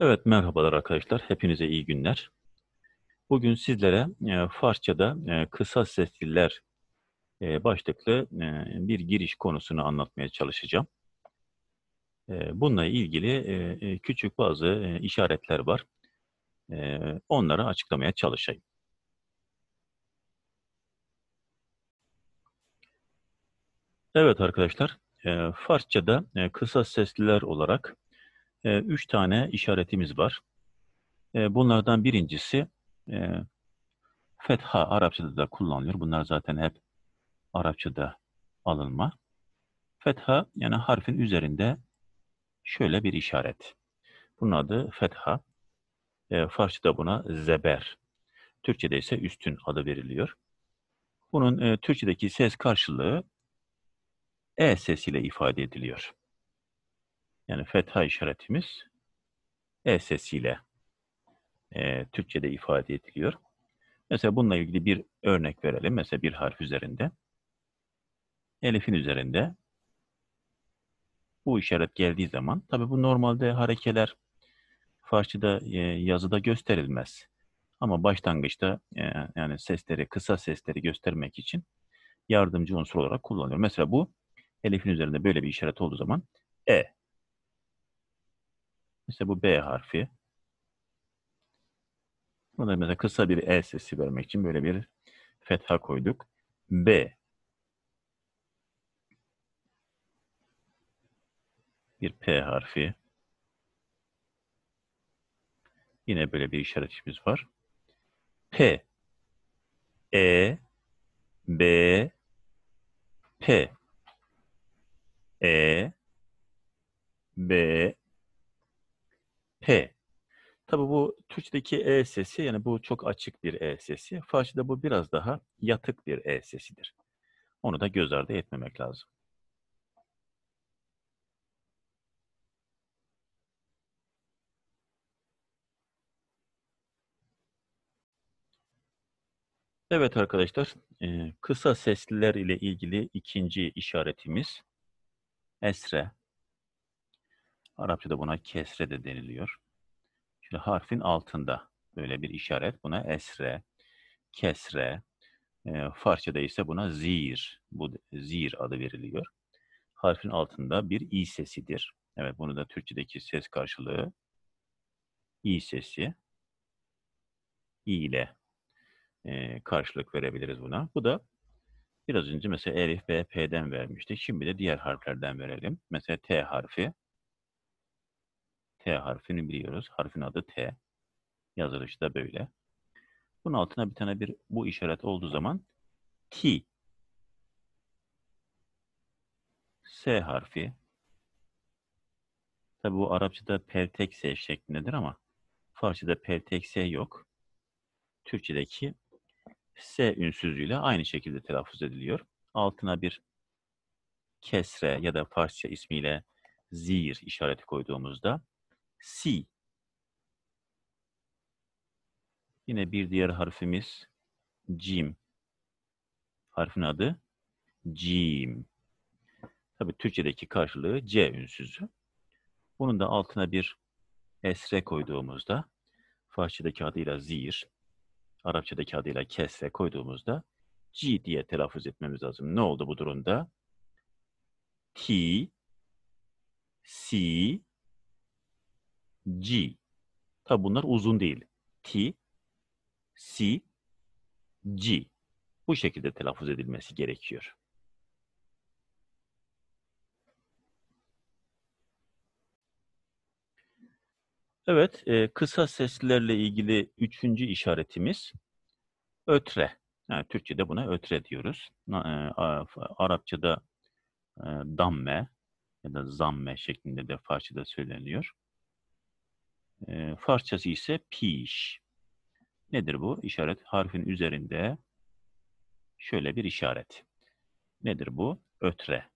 Evet, merhabalar arkadaşlar. Hepinize iyi günler. Bugün sizlere e, Farsçada e, kısa sesliler e, başlıklı e, bir giriş konusunu anlatmaya çalışacağım. E, bununla ilgili e, e, küçük bazı e, işaretler var. E, onları açıklamaya çalışayım. Evet arkadaşlar, e, Farsçada e, kısa sesliler olarak e, üç tane işaretimiz var. E, bunlardan birincisi e, fetha Arapçada da kullanılıyor. Bunlar zaten hep Arapçada alınma. Fetha yani harfin üzerinde şöyle bir işaret. Bunun adı fetha. E, Farsçada buna zeber. Türkçede ise üstün adı veriliyor. Bunun e, Türkçedeki ses karşılığı e sesiyle ifade ediliyor. Yani fetha işaretimiz e sesiyle e, Türkçe'de ifade ediliyor. Mesela bununla ilgili bir örnek verelim. Mesela bir harf üzerinde. Elif'in üzerinde bu işaret geldiği zaman, tabi bu normalde harekeler Farsçada e, yazıda gösterilmez. Ama başlangıçta e, yani sesleri, kısa sesleri göstermek için yardımcı unsur olarak kullanılıyor. Mesela bu Elif'in üzerinde böyle bir işaret olduğu zaman E. Mesela bu B harfi. Buna mesela kısa bir E sesi vermek için böyle bir fetha koyduk. B. Bir P harfi. Yine böyle bir işaretimiz var. P. E. B. P. E. B. P. Tabi bu Türkçedeki E sesi yani bu çok açık bir E sesi. Farsçada bu biraz daha yatık bir E sesidir. Onu da göz ardı etmemek lazım. Evet arkadaşlar, kısa sesliler ile ilgili ikinci işaretimiz esre. Arapçada buna kesre de deniliyor. Şimdi harfin altında böyle bir işaret. Buna esre, kesre. E, Farsçada ise buna zir. Bu zir adı veriliyor. Harfin altında bir i sesidir. Evet bunu da Türkçedeki ses karşılığı i sesi. i ile e, karşılık verebiliriz buna. Bu da biraz önce mesela Elif, B, P'den vermiştik. Şimdi de diğer harflerden verelim. Mesela T harfi T harfini biliyoruz. Harfin adı T. Yazılışı da böyle. Bunun altına bir tane bir bu işaret olduğu zaman T. S harfi. Tabi bu Arapçada peltek S şeklindedir ama Farsçada peltek S yok. Türkçedeki S ünsüzüyle aynı şekilde telaffuz ediliyor. Altına bir kesre ya da Farsça ismiyle zir işareti koyduğumuzda Si. Yine bir diğer harfimiz Cim. Harfin adı Cim. Tabi Türkçedeki karşılığı C ünsüzü. Bunun da altına bir esre koyduğumuzda Farsçadaki adıyla zir, Arapçadaki adıyla kesre koyduğumuzda G diye telaffuz etmemiz lazım. Ne oldu bu durumda? T, C, G. Tabi bunlar uzun değil. T, C, G. Bu şekilde telaffuz edilmesi gerekiyor. Evet, e, kısa seslerle ilgili üçüncü işaretimiz ötre. Yani Türkçe'de buna ötre diyoruz. E, Arapçada e, damme ya da zamme şeklinde de Farsçada söyleniyor. E, Farsçası ise piş. Nedir bu? İşaret harfin üzerinde şöyle bir işaret. Nedir bu? Ötre.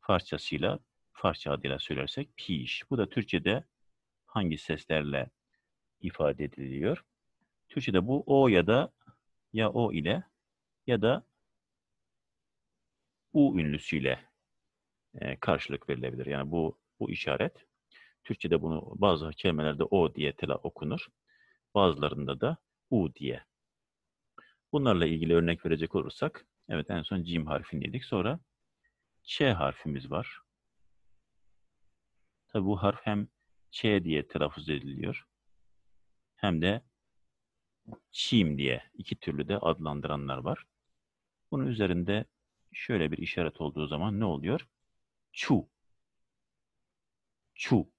Farsçasıyla, Farsça adıyla söylersek piş. Bu da Türkçe'de hangi seslerle ifade ediliyor? Türkçe'de bu o ya da ya o ile ya da u ünlüsüyle e, karşılık verilebilir. Yani bu bu işaret Türkçe'de bunu bazı kelimelerde o diye tela okunur. Bazılarında da u diye. Bunlarla ilgili örnek verecek olursak, evet en son cim harfindeydik. Sonra ç harfimiz var. Tabi bu harf hem ç diye telaffuz ediliyor, hem de çim diye iki türlü de adlandıranlar var. Bunun üzerinde şöyle bir işaret olduğu zaman ne oluyor? Çu. Çu.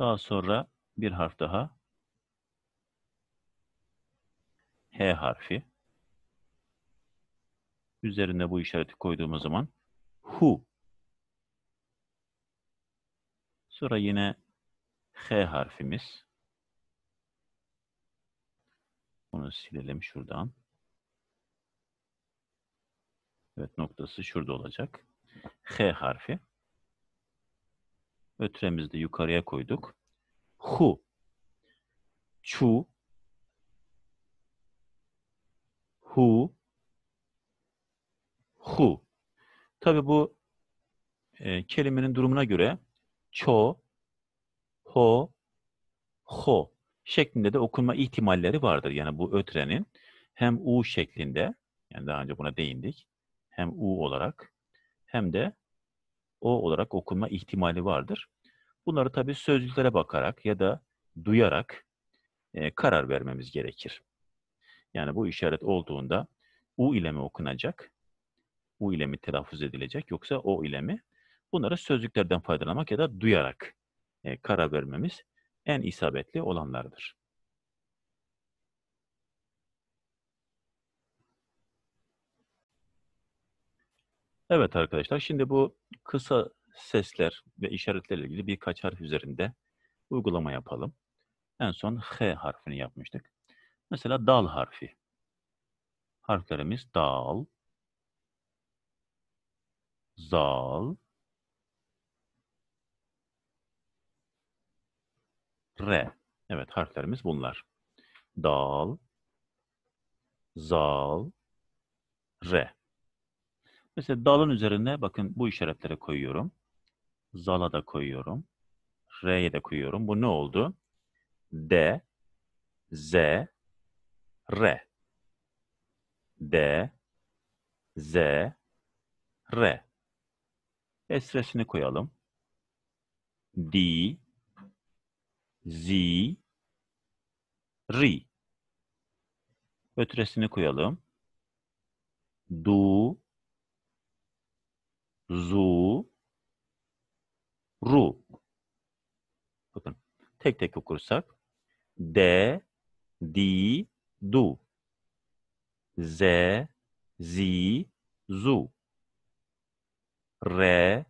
Daha sonra bir harf daha. H harfi. Üzerine bu işareti koyduğumuz zaman hu. Sonra yine H harfimiz. Bunu silelim şuradan. Evet noktası şurada olacak. H harfi. Ötremizi de yukarıya koyduk. Hu. Çu. Hu. Hu. Tabi bu e, kelimenin durumuna göre ço, ho, ho şeklinde de okunma ihtimalleri vardır. Yani bu ötrenin hem u şeklinde, yani daha önce buna değindik, hem u olarak hem de o olarak okunma ihtimali vardır. Bunları tabii sözlüklere bakarak ya da duyarak e, karar vermemiz gerekir. Yani bu işaret olduğunda u ile mi okunacak, u ile mi telaffuz edilecek yoksa o ile mi? Bunları sözlüklerden faydalanmak ya da duyarak e, karar vermemiz en isabetli olanlardır. Evet arkadaşlar, şimdi bu kısa sesler ve işaretlerle ilgili birkaç harf üzerinde uygulama yapalım. En son H harfini yapmıştık. Mesela dal harfi. Harflerimiz dal, zal, re. Evet harflerimiz bunlar. Dal, zal, re. Mesela dalın üzerine bakın bu işaretlere koyuyorum. Zala da koyuyorum. R'ye de koyuyorum. Bu ne oldu? D, Z, R. D, Z, R. Esresini koyalım. D, Z, R. Ötresini koyalım. Du, zu, ru. Bakın tek tek okursak de, di, du. Z, zi, zu. Re,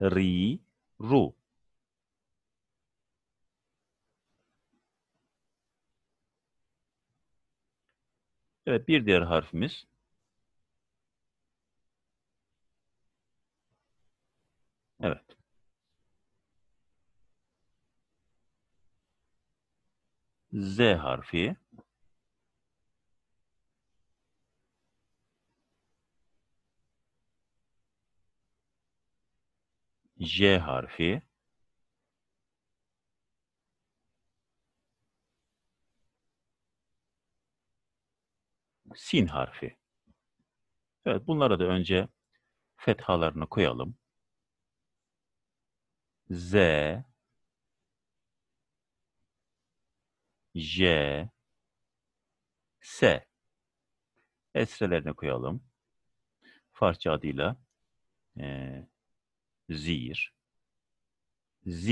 ri, ru. Evet bir diğer harfimiz Evet. Z harfi. J harfi. Sin harfi. Evet bunlara da önce fethalarını koyalım. Z J S esrelerini koyalım. Farsça adıyla e, zir Z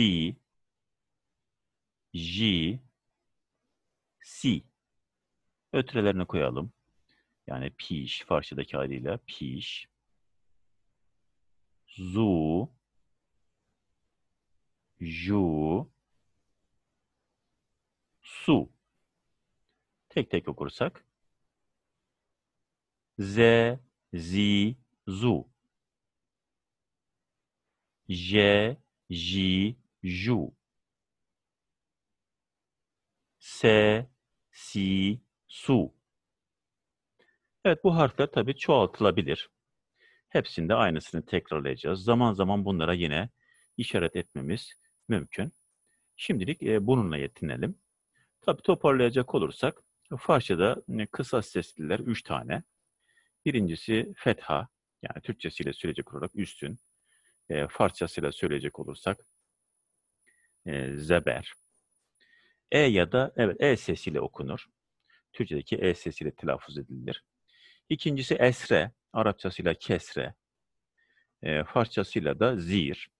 J Si ötrelerini koyalım. Yani piş, Farsçadaki adıyla piş. Zu ju, su. Tek tek okursak. Z, zi, zu. J, ji, ju. S, si, su. Evet bu harfler tabii çoğaltılabilir. Hepsinde aynısını tekrarlayacağız. Zaman zaman bunlara yine işaret etmemiz mümkün. Şimdilik e, bununla yetinelim. Tabii toparlayacak olursak Farsçada e, kısa sesliler üç tane. Birincisi fetha, yani Türkçesiyle söyleyecek olarak üstün. E, Farsçasıyla söyleyecek olursak e, zeber. E ya da evet E sesiyle okunur. Türkçedeki E sesiyle telaffuz edilir. İkincisi esre, Arapçasıyla kesre, e, Farsçasıyla da zir.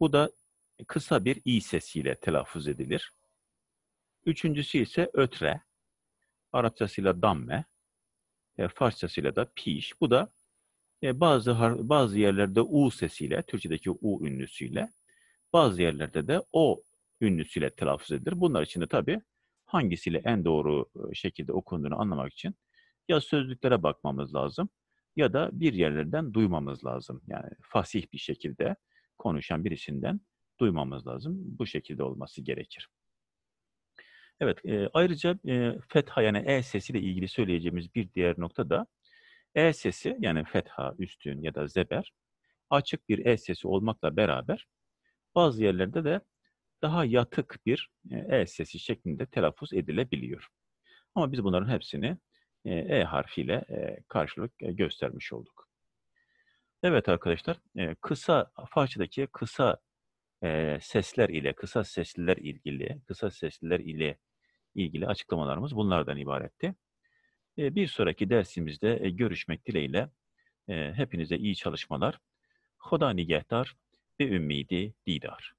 Bu da kısa bir i sesiyle telaffuz edilir. Üçüncüsü ise ötre, Arapçasıyla damme, e, Farsçasıyla da piş. Bu da e, bazı bazı yerlerde u sesiyle, Türkçedeki u ünlüsüyle, bazı yerlerde de o ünlüsüyle telaffuz edilir. Bunlar için de tabii hangisiyle en doğru e, şekilde okunduğunu anlamak için ya sözlüklere bakmamız lazım ya da bir yerlerden duymamız lazım. Yani fasih bir şekilde konuşan birisinden duymamız lazım. Bu şekilde olması gerekir. Evet, e, ayrıca e, fetha yani e sesiyle ilgili söyleyeceğimiz bir diğer nokta da e sesi yani fetha, üstün ya da zeber açık bir e sesi olmakla beraber bazı yerlerde de daha yatık bir e, sesi şeklinde telaffuz edilebiliyor. Ama biz bunların hepsini e, harfiyle karşılık göstermiş olduk. Evet arkadaşlar, kısa Farsçadaki kısa e, sesler ile, kısa sesliler ilgili, kısa sesliler ile ilgili açıklamalarımız bunlardan ibaretti. E, bir sonraki dersimizde e, görüşmek dileğiyle e, hepinize iyi çalışmalar. Hoda nigehtar ve ümmidi didar.